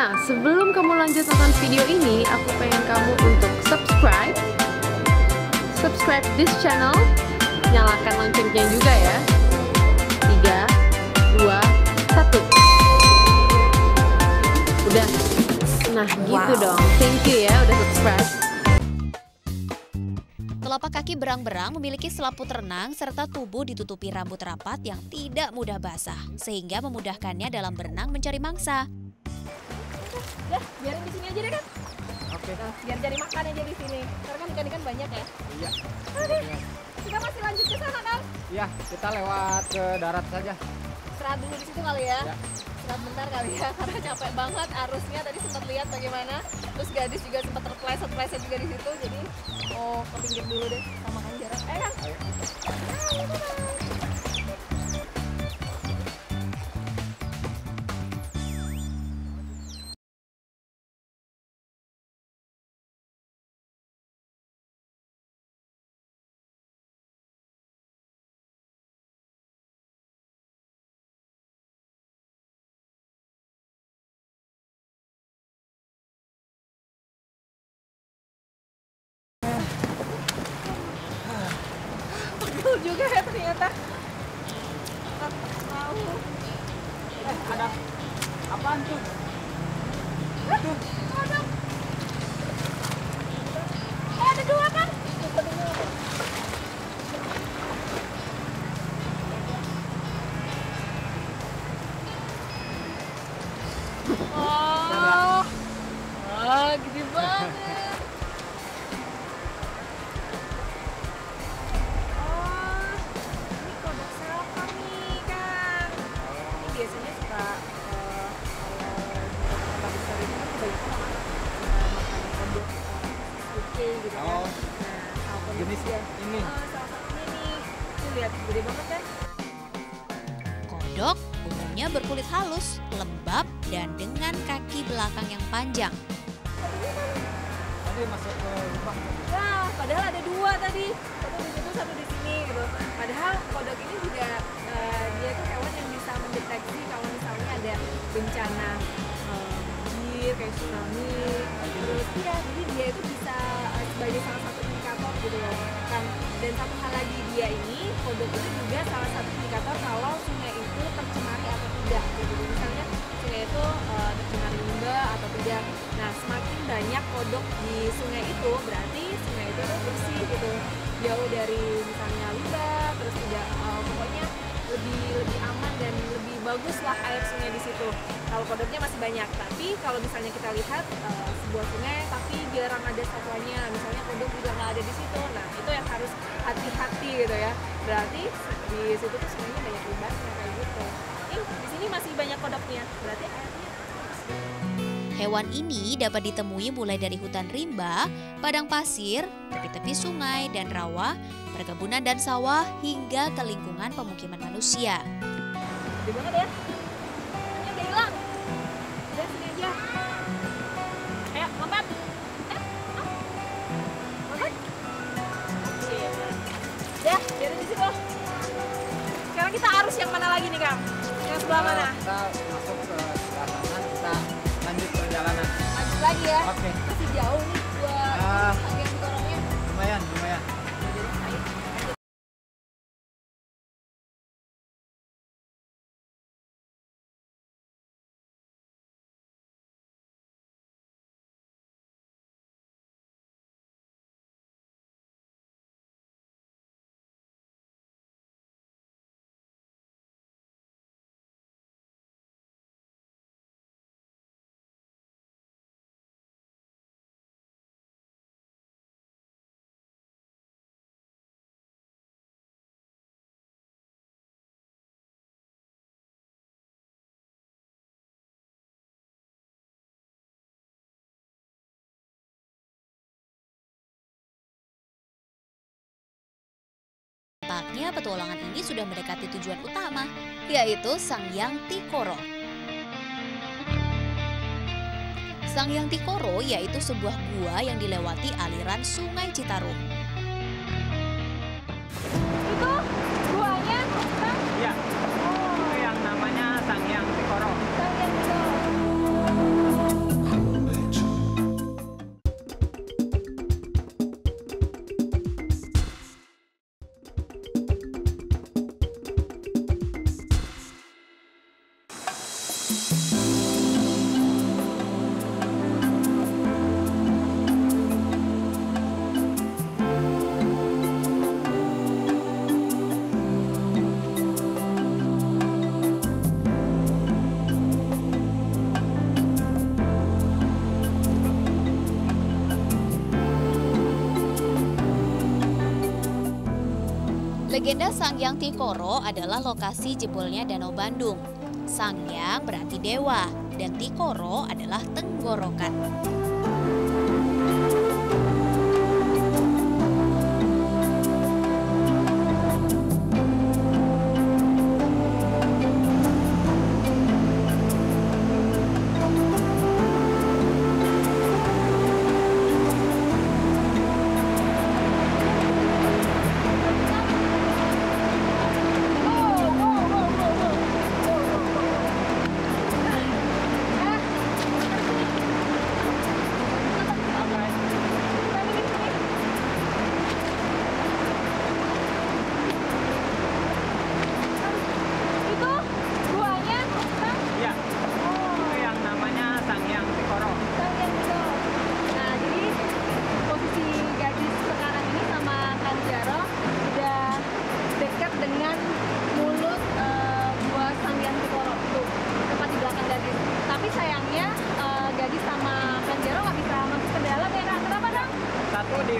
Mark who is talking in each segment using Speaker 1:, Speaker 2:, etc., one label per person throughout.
Speaker 1: Nah, sebelum kamu lanjut nonton video ini, aku pengen kamu untuk subscribe, subscribe this channel, nyalakan loncengnya juga ya. 3, 2, 1. Udah. Nah, gitu
Speaker 2: Wow.
Speaker 1: dong. Thank you ya udah subscribe.
Speaker 2: Telapak kaki berang-berang memiliki selaput renang serta tubuh ditutupi rambut rapat yang tidak mudah basah, sehingga memudahkannya dalam berenang mencari mangsa.
Speaker 3: Ya, biarin di sini aja deh kan.
Speaker 4: Oke.
Speaker 3: Nah, biar cari makan aja di sini. Karena kan ikan-ikan banyak ya.
Speaker 4: Iya.
Speaker 3: Kita masih lanjut ke sana kan?
Speaker 4: Iya, kita lewat ke darat saja.
Speaker 3: Istirahat dulu di situ kali ya.
Speaker 4: Ya.
Speaker 3: Istirahat bentar kali ya, karena capek banget arusnya. Tadi sempat lihat bagaimana. Terus gadis juga sempat terpleset-pleset juga di situ. Jadi, oh ke pinggir dulu deh sama kan jarak. Eh kan?
Speaker 4: Ayo.
Speaker 3: Ayo, bye-bye. Pegel juga ya ternyata. Tahu.
Speaker 4: Eh, ada apaan tuh?
Speaker 3: Itu. Ada. Eh, ada dua kan? Oh, ah, gede banget. Gitu kan.
Speaker 4: Oh.
Speaker 3: Nah, kodok
Speaker 4: Jenis
Speaker 3: dia.
Speaker 4: ini.
Speaker 3: Oh, salah satunya nih. Tuh lihat gede banget kan?
Speaker 2: Kodok umumnya berkulit halus, lembab, dan dengan kaki belakang yang panjang.
Speaker 4: Tadi masuk ke lubang.
Speaker 3: Wah, padahal ada dua tadi. Satu di situ, satu di sini gitu. Padahal kodok ini juga eh, dia tuh hewan yang bisa mendeteksi kalau misalnya ada bencana eh, banjir kayak tsunami. Terus iya, jadi sebagai salah satu indikator gitu loh. Kan dan satu hal lagi dia ini kodok itu juga salah satu indikator kalau sungai itu tercemari atau tidak gitu. Misalnya sungai itu eh, tercemari limbah atau tidak. Nah, semakin banyak kodok di sungai itu berarti sungai itu bersih gitu. Jauh dari misalnya limbah, terus tidak eh, pokoknya lebih lebih aman dan lebih bagus lah air sungai di situ. Kalau kodoknya masih banyak, tapi kalau misalnya kita lihat eh, sebuah sungai tapi jarang ada satuannya, misalnya kodok juga nggak ada di situ. Nah, itu yang harus hati-hati gitu ya. Berarti di situ tuh sungainya banyak limbahnya kayak gitu. Ih, di sini masih banyak kodoknya. Berarti airnya.
Speaker 2: Hewan ini dapat ditemui mulai dari hutan rimba, padang pasir, tepi-tepi sungai dan rawa, perkebunan dan sawah, hingga ke lingkungan pemukiman manusia.
Speaker 3: Gede banget ya. Kita arus yang mana lagi nih, Kang? Yang sebelah mana?
Speaker 4: Kita masuk ke sebelah sana, kita lanjut perjalanan.
Speaker 3: Lanjut lagi ya.
Speaker 4: Oke.
Speaker 3: Masih jauh nih
Speaker 2: Petualangan ini sudah mendekati tujuan utama, yaitu Sangyang Tikoro. Sangyang Tikoro yaitu sebuah gua yang dilewati aliran Sungai Citarum.
Speaker 3: Legenda
Speaker 4: Sang Yang Tikoro
Speaker 2: adalah lokasi jebolnya Danau Bandung. Sangyang berarti dewa dan Tikoro adalah tenggorokan.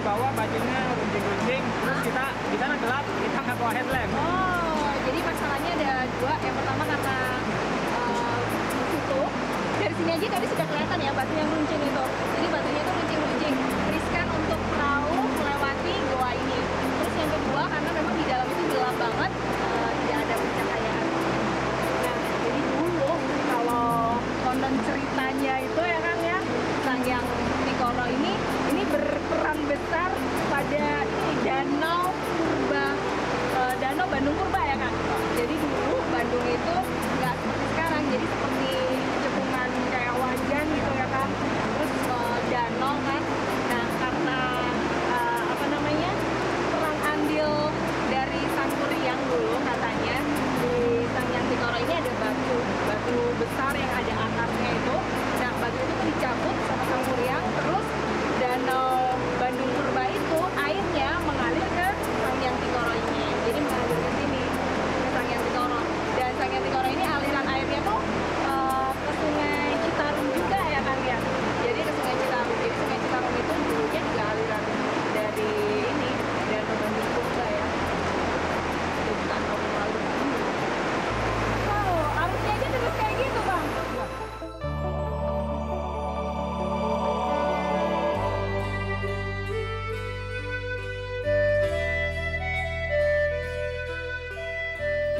Speaker 3: di
Speaker 4: bawah bajunya runcing-runcing terus kita di sana gelap kita nggak bawa headlamp.
Speaker 3: Oh jadi masalahnya ada dua. Yang pertama karena eh, uh, situ dari sini aja tadi sudah kelihatan ya batu yang runcing itu. Jadi batunya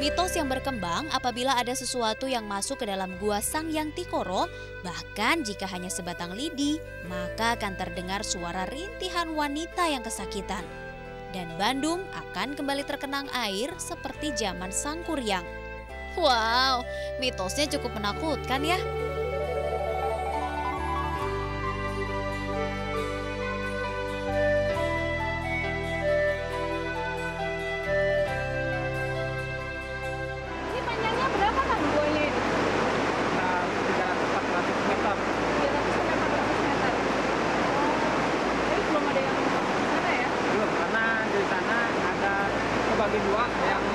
Speaker 2: Mitos yang berkembang apabila ada sesuatu yang masuk ke dalam gua Sang Yang Tikoro, bahkan jika hanya sebatang lidi, maka akan terdengar suara rintihan wanita yang kesakitan. Dan Bandung akan kembali terkenang air seperti zaman Sang Kuryang. Wow, mitosnya cukup menakutkan ya. Avenue A, ja.